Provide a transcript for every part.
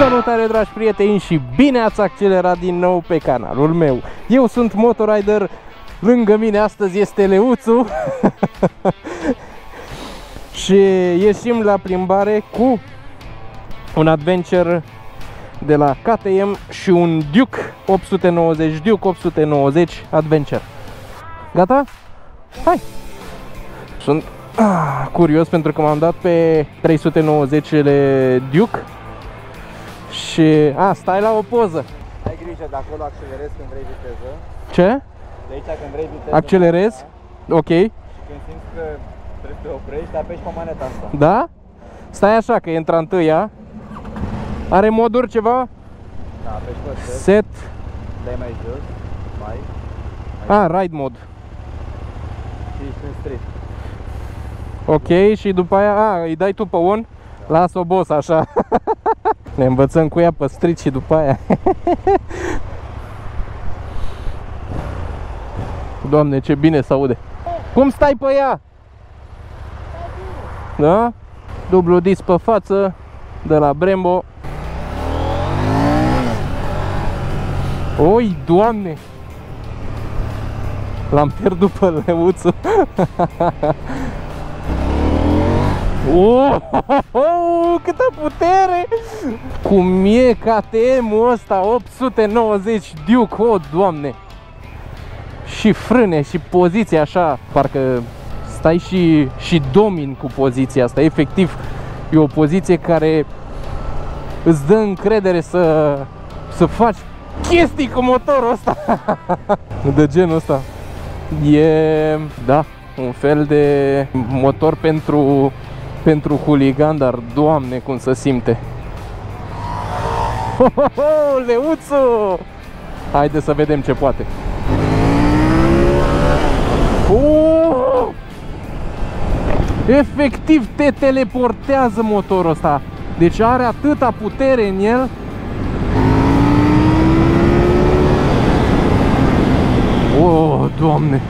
Salutare dragi prieteni și bine ați accelerat din nou pe canalul meu Eu sunt Motorider, lângă mine astăzi este Leuțu Și ieșim la plimbare cu un adventure de la KTM și un Duke 890, Duke 890 Adventure Gata? Hai! Sunt ah, curios pentru că m-am dat pe 390-le Duke și... A, stai la o poză. Ai grijă de acolo, accelerezi când vrei viteză. Ce? De aici când vrei viteză. Accelerez? Ok. Și când simți că trebuie să te oprești, apeși pe maneta asta. Da? Stai așa că e intra întâia. Are moduri ceva? Da, apeși pe set, Set. dai mai jos, mai, A, ride mod. și ești în street. Ok, și după aia, a, îi dai tu pe on? Las-o boss așa. ne învățăm cu ea pe street și după aia. Doamne, ce bine se aude. Cum stai pe ea? Da? Dublu disc pe față de la Brembo. Oi, doamne! L-am pierdut pe leuțul. Oh, oh, oh, câtă putere! Cum e KTM-ul ăsta 890 Duke, oh, doamne! Și frâne și poziția așa, parcă stai și, și domin cu poziția asta. Efectiv, e o poziție care îți dă încredere să, să faci chestii cu motorul ăsta. De genul ăsta. E, da, un fel de motor pentru pentru huligan, dar doamne cum se simte. Ho, ho, ho, Leuțu! Haide să vedem ce poate. Oh! Efectiv te teleportează motorul ăsta. Deci are atâta putere în el. Oh, doamne!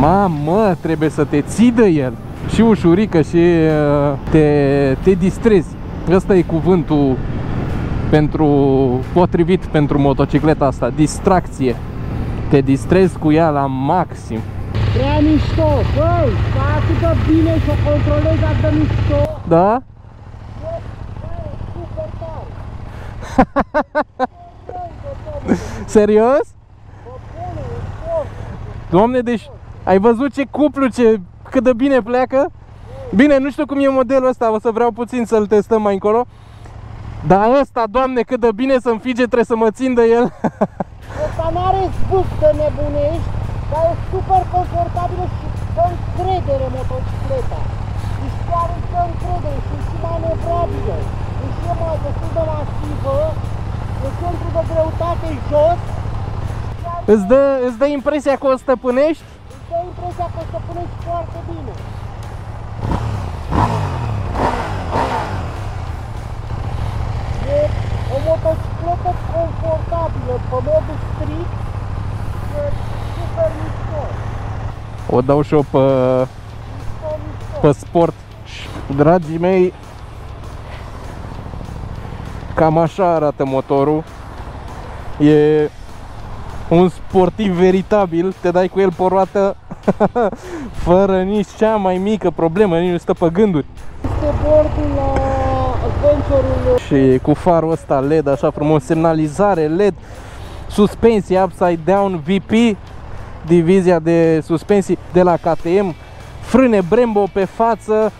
Mamă, trebuie să te ții de el și ușurică și uh, te, te distrezi. Ăsta e cuvântul pentru, potrivit pentru motocicleta asta, distracție. Te distrezi cu ea la maxim. Prea mișto, băi, ca atât de bine să o controlezi atât de mișto. Da? Băi, băi, super tare. Serios? Bă, bune, e sport. Doamne, deci ai văzut ce cuplu, ce, cât de bine pleacă? Bine, nu știu cum e modelul ăsta, o să vreau puțin să-l testăm mai încolo. Dar ăsta, doamne, cât de bine să-mi fige, trebuie să mă țin de el. Ăsta n-are zbuc de nebunești, dar e super confortabilă și dă încredere motocicleta. Deci chiar îți dă încredere și e și manevrabilă. Deci e mai destul de masivă, e centru de greutate jos, chiar Îți dă, îți dă impresia că o stăpânești? îți dă impresia că o să puneți foarte bine. E o motocicletă confortabilă pe modul strict, e super mișto. O dau și eu pe, Mișto, mișto. pe sport. Și, Dragii mei, cam așa arată motorul. E un sportiv veritabil, te dai cu el pe roată fără nici cea mai mică problemă, nici nu stă pe gânduri. Este bordul la Adventure-ul Și cu farul ăsta LED așa frumos, semnalizare LED, suspensie upside down VP, divizia de suspensii de la KTM, frâne Brembo pe față,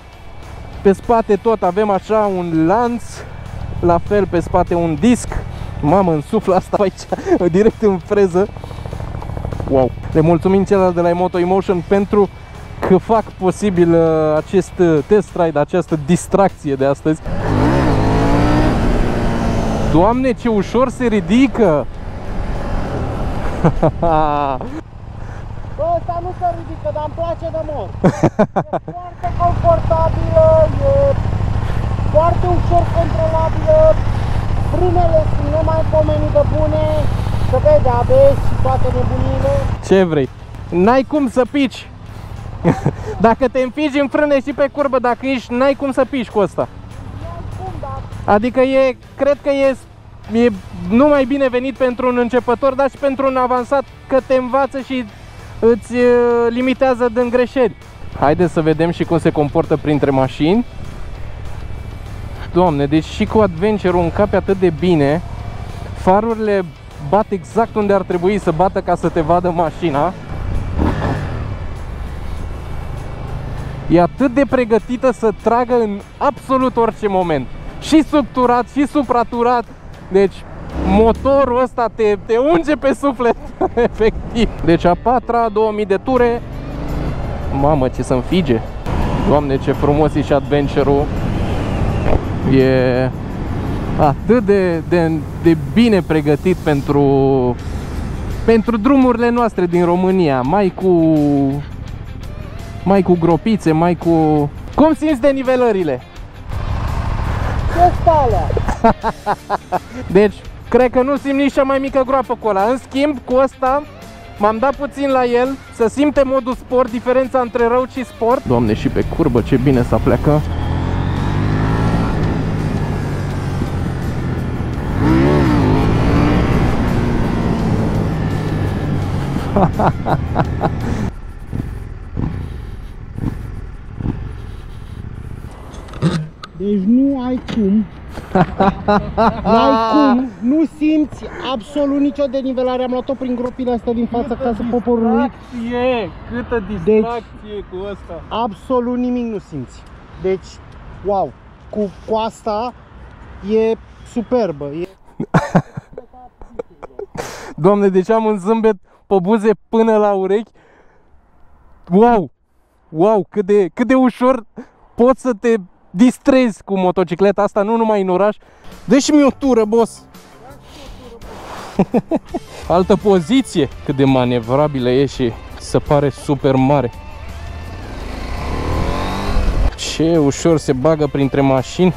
pe spate tot avem așa un lanț, la fel pe spate un disc, mamă însuflă asta aici, direct în freză, wow! Le mulțumim celor de la Moto Emotion pentru că fac posibil uh, acest uh, test ride, această distracție de astăzi. Doamne, ce ușor se ridică! Bă, ăsta nu se ridică, dar îmi place de mor. E foarte confortabilă, e foarte ușor controlabilă, frânele sunt nemaipomenit de bune, se vede ABS și toate nebunile. Ce vrei? N-ai cum să pici! Dacă te înfigi în frâne și pe curbă, dacă ești, n-ai cum să pici cu asta. Nu am cum, dar Adică e, cred că e, e numai binevenit pentru un începător, dar și pentru un avansat că te învață și îți uh, limitează din greșeli. Haideți să vedem și cum se comportă printre mașini. Doamne, deci și cu Adventure-ul încape atât de bine. Farurile bat exact unde ar trebui să bată ca să te vadă mașina. E atât de pregătită să tragă în absolut orice moment. Și subturat, și supraturat. Deci motorul ăsta te, te unge pe suflet, efectiv. Deci a patra, 2000 de ture. Mamă, ce să fige. Doamne, ce frumos e și adventure-ul. E atât de, de, de bine pregătit pentru, pentru drumurile noastre din România. Mai cu, mai cu gropițe, mai cu... Cum simți de nivelările? Ce alea? Deci, cred că nu simt nici cea mai mică groapă cu ăla. În schimb, cu ăsta m-am dat puțin la el să simte modul sport, diferența între rău și sport. Doamne, și pe curbă, ce bine să pleacă. Deci nu ai cum N-ai cum, nu simți absolut nicio denivelare Am luat-o prin gropile astea din fața casă poporului Distracție! Câtă distracție cu asta! Absolut nimic nu simți Deci, wow, cu, cu asta e superbă e... Doamne, deci am un zâmbet pe buze până la urechi Wow! Wow, cât de, cât de ușor poți să te distrezi cu motocicleta asta, nu numai în oraș. Dă-și mi o tură, boss! Altă poziție, cât de manevrabilă e și se pare super mare. Ce ușor se bagă printre mașini.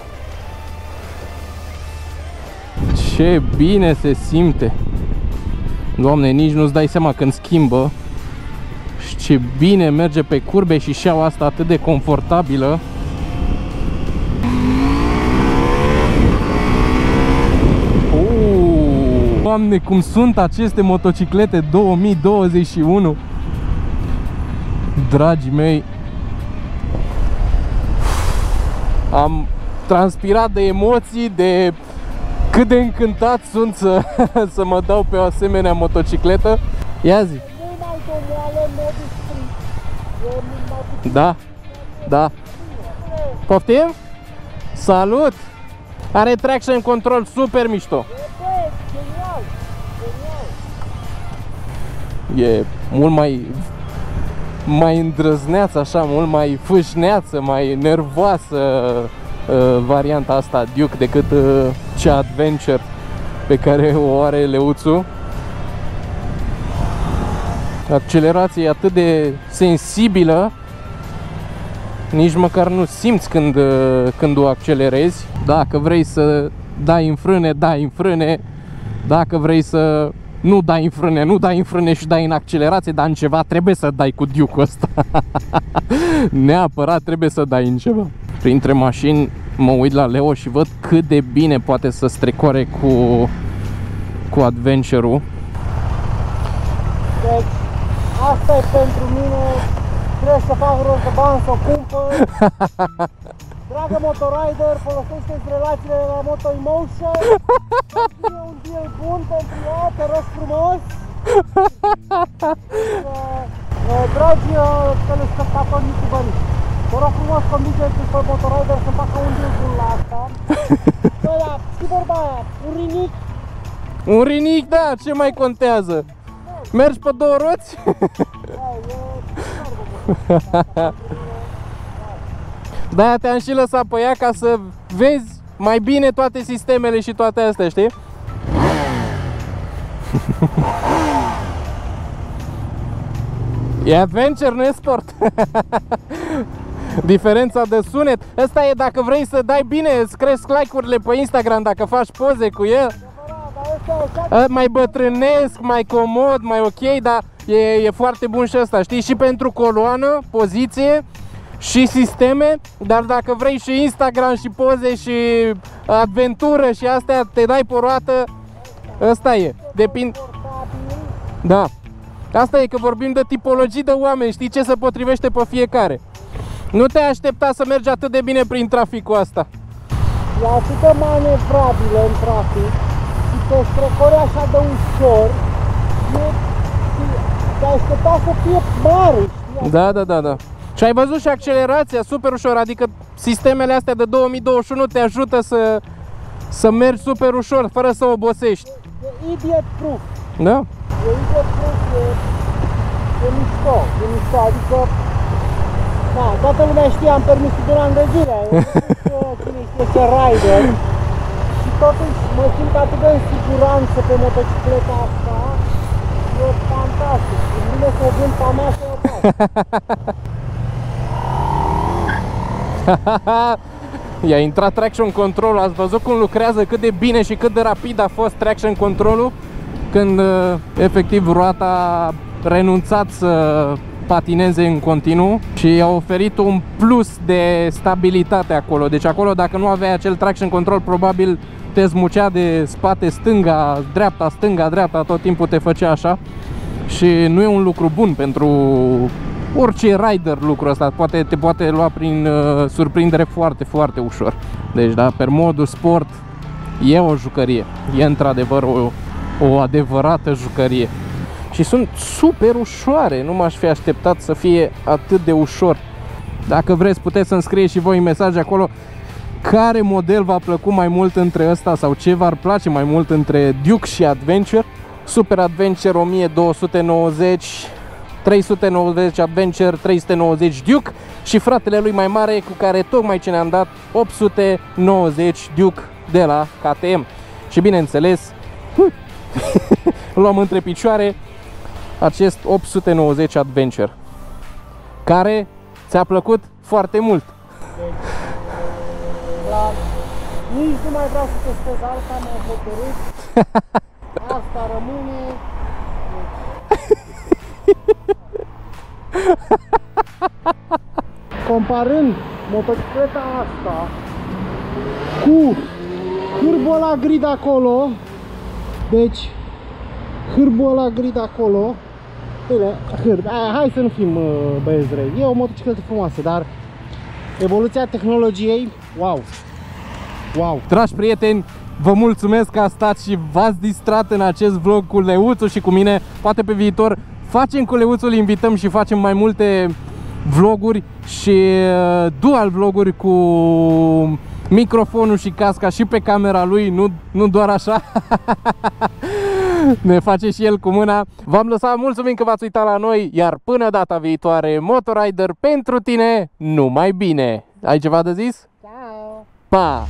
Ce bine se simte. Doamne, nici nu-ți dai seama când schimbă. Și ce bine merge pe curbe și șeaua asta atât de confortabilă. Doamne, cum sunt aceste motociclete 2021 Dragii mei Am transpirat de emoții, de cât de încântat sunt să, să mă dau pe o asemenea motocicletă? Ia zi. Da, da. Poftim? Salut! Are traction control super mișto. E mult mai mai îndrăzneață așa, mult mai fâșneață, mai nervoasă. uh, varianta asta Duke decât uh, cea Adventure pe care o are Leuțu. Accelerația e atât de sensibilă nici măcar nu simți când, uh, când o accelerezi. Dacă vrei să dai în frâne, dai în frâne. Dacă vrei să nu dai în frâne, nu dai în frâne și dai în accelerație, dar în ceva trebuie să dai cu Duke ăsta. Neapărat trebuie să dai în ceva. Printre mașini mă uit la Leo și văd cât de bine poate să strecoare cu, cu Adventure-ul. Deci, asta e pentru mine, trebuie să fac rost de bani să o cumpăr. Dragă motorider, folosește-ți relațiile de la Moto Emotion. E un deal bun pentru ea, te rog frumos. Dragi telespectatori youtuberi, te rog frumos convingeți pe motorider să facă un deal bun la asta. Bă, da, și vorba aia, un rinic. Un rinic, da, ce mai contează? Mergi pe două roți? Da, e superbă, De-aia te-am și lăsat pe ea ca să vezi mai bine toate sistemele și toate astea, știi? E adventure, nu e sport. Diferența de sunet. Asta e dacă vrei să dai bine, îți cresc like-urile pe Instagram dacă faci poze cu el. Mai bătrânesc, mai comod, mai ok, dar e, e foarte bun și asta, știi? Și pentru coloană, poziție, și sisteme, dar dacă vrei și Instagram și poze și adventură și astea, te dai pe o roată, ăsta e. Depind... Confortabil. Da. Asta e că vorbim de tipologii de oameni, știi ce se potrivește pe fiecare. Nu te-ai aștepta să mergi atât de bine prin traficul asta. E atât de manevrabilă în trafic și te strecori așa de ușor, e, te aștepta să fie mare, știi? Da, da, da, da. Și ai văzut și accelerația super ușor, adică sistemele astea de 2021 te ajută să, să mergi super ușor, fără să obosești. E idiot proof. Da? E idiot proof, e, e mișto, e mișto, adică da, toată lumea știe, am permisul de la îngăjire, cine știe ce rider. Și totuși mă simt atât de în siguranță pe motocicleta asta, e fantastic, e bine să o vând pe a mea să o dau. I-a intrat traction control, ați văzut cum lucrează, cât de bine și cât de rapid a fost traction controlul? Când uh, efectiv roata a renunțat să patineze în continuu și i-a oferit un plus de stabilitate acolo. Deci acolo dacă nu aveai acel traction control probabil te zmucea de spate stânga, dreapta, stânga, dreapta, tot timpul te făcea așa și nu e un lucru bun pentru orice rider lucrul ăsta, poate, te poate lua prin uh, surprindere foarte, foarte ușor. Deci, da, per modul sport e o jucărie, e într-adevăr o, o adevărată jucărie. Și sunt super ușoare, nu m-aș fi așteptat să fie atât de ușor. Dacă vreți, puteți să-mi scrieți și voi în mesaje acolo care model v-a plăcut mai mult între ăsta sau ce v-ar place mai mult între Duke și Adventure. Super Adventure 1290, 390 Adventure, 390 Duke și fratele lui mai mare cu care tocmai ce ne-am dat 890 Duke de la KTM. Și bineînțeles, luăm între picioare acest 890 Adventure care ți-a plăcut foarte mult. Clar. Nici nu mai vreau să testez alta, m-am hotărât. Asta rămâne. Comparând motocicleta asta cu hârbul ăla grid acolo, deci hârbul ăla grid acolo, bine, hârb, aia, hai să nu fim uh, băieți răi, e o motocicletă frumoasă, dar evoluția tehnologiei, wow, wow. Dragi prieteni, vă mulțumesc că ați stat și v-ați distrat în acest vlog cu Leuțu și cu mine. Poate pe viitor facem cu Leuțul, invităm și facem mai multe vloguri și uh, dual vloguri cu microfonul și casca și pe camera lui, nu, nu doar așa. ne face și el cu mâna. V-am lăsat, mulțumim că v-ați uitat la noi, iar până data viitoare, Motorider pentru tine, numai bine! Ai ceva de zis? Ciao! Pa!